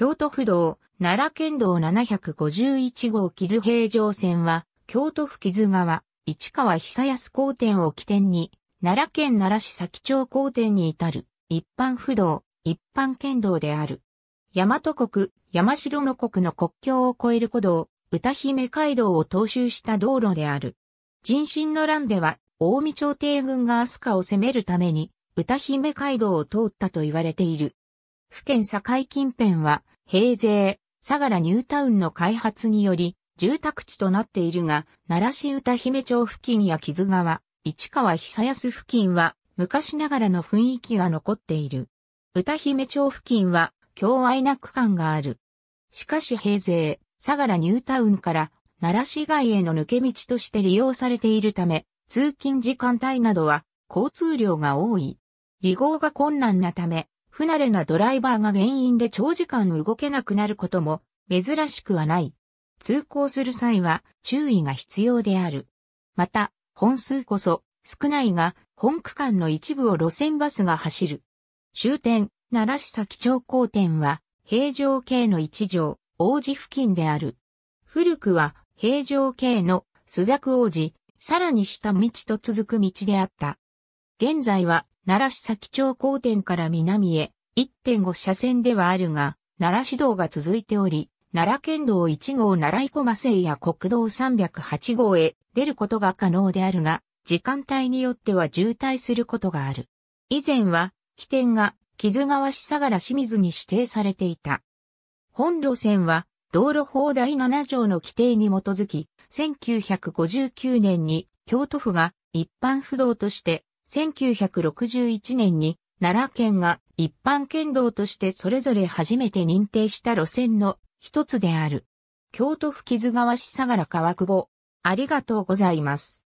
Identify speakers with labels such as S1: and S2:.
S1: 京都府道、奈良県道751号木津平城線は、京都府木津川、市川久安公店を起点に、奈良県奈良市佐町公店に至る、一般不動、一般県道である。大和国、山城の国の国境を越える古道、歌姫街道を踏襲した道路である。人心の乱では、大見朝廷軍が飛鳥を攻めるために、歌姫街道を通ったと言われている。府県境近辺は、平勢、相良ニュータウンの開発により、住宅地となっているが、奈良市歌姫町付近や木津川、市川久安付近は、昔ながらの雰囲気が残っている。歌姫町付近は、共愛な区間がある。しかし平勢、相良ニュータウンから奈良市街への抜け道として利用されているため、通勤時間帯などは交通量が多い。離合が困難なため、不慣れなドライバーが原因で長時間動けなくなることも珍しくはない。通行する際は注意が必要である。また、本数こそ少ないが、本区間の一部を路線バスが走る。終点、奈良市崎町高点は、平城系の一条、王子付近である。古くは、平城系の須作王子、さらに下道と続く道であった。現在は、奈良市崎町高点から南へ1.5車線ではあるが、奈良市道が続いており、奈良県道1号奈良生駒線や国道308号へ出ることが可能であるが、時間帯によっては渋滞することがある。以前は、起点が木津川市相良清水に指定されていた。本路線は、道路法第7条の規定に基づき、1959年に京都府が一般不動として、1961年に奈良県が一般県道としてそれぞれ初めて認定した路線の一つである。京都府木津川市相良川久保。ありがとうございます。